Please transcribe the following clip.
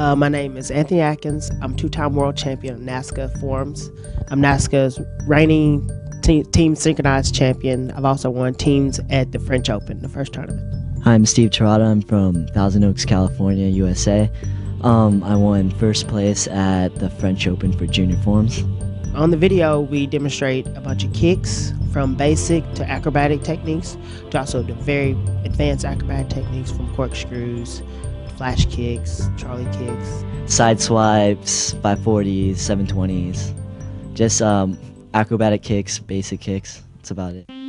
Uh, my name is Anthony Atkins. I'm two-time world champion of NASKA forms. I'm NASKA's reigning te- team synchronized champion. I've also won teams at the French Open, the first tournament. I'm Steve Terada. I'm from Thousand Oaks, California, USA. Um, I won first place at the French Open for junior forms. On the video, we demonstrate a bunch of kicks from basic to acrobatic techniques to also the very advanced acrobatic techniques from corkscrews, flash kicks, Charlie kicks. Side swipes, 540s, 720s. Just um, acrobatic kicks, basic kicks. That's about it.